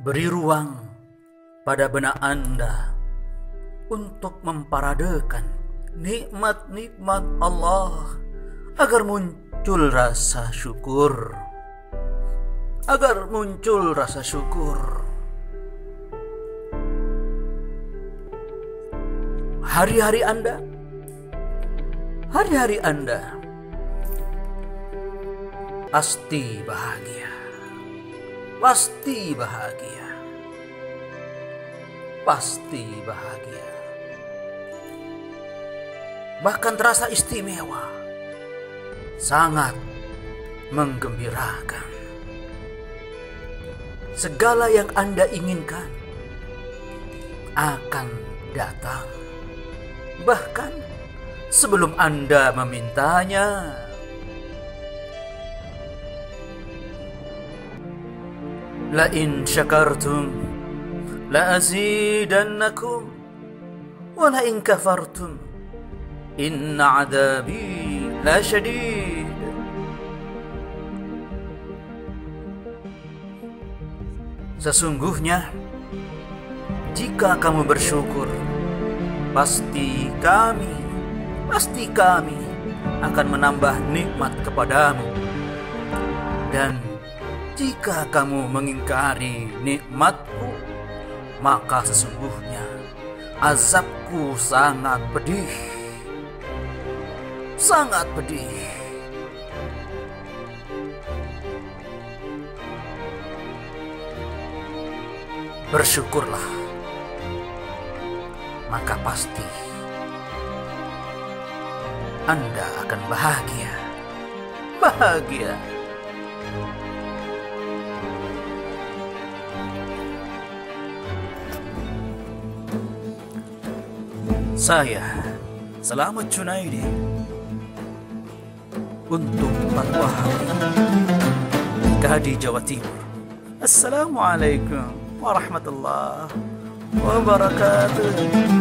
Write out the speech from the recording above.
Beri ruang pada benak Anda untuk memparadekan nikmat-nikmat Allah agar muncul rasa syukur. Agar muncul rasa syukur. Hari-hari Anda, hari-hari Anda pasti bahagia. Pasti bahagia. Pasti bahagia. Bahkan terasa istimewa. Sangat menggembirakan. Segala yang Anda inginkan akan datang. Bahkan sebelum Anda memintanya, لئن شكرتم لأزيدنكم ولئن كفرتم إن عذابي لشديد Sesungguhnya jika kamu bersyukur pasti kami pasti kami akan menambah nikmat kepadamu dan jika kamu mengingkari nikmatku, maka sesungguhnya azabku sangat pedih. Sangat pedih. Bersyukurlah, maka pasti Anda akan bahagia. Bahagia. Saya Selamat Junaidi untuk Fatwa Kadi Jawa Timur. Assalamualaikum warahmatullahi wabarakatuh.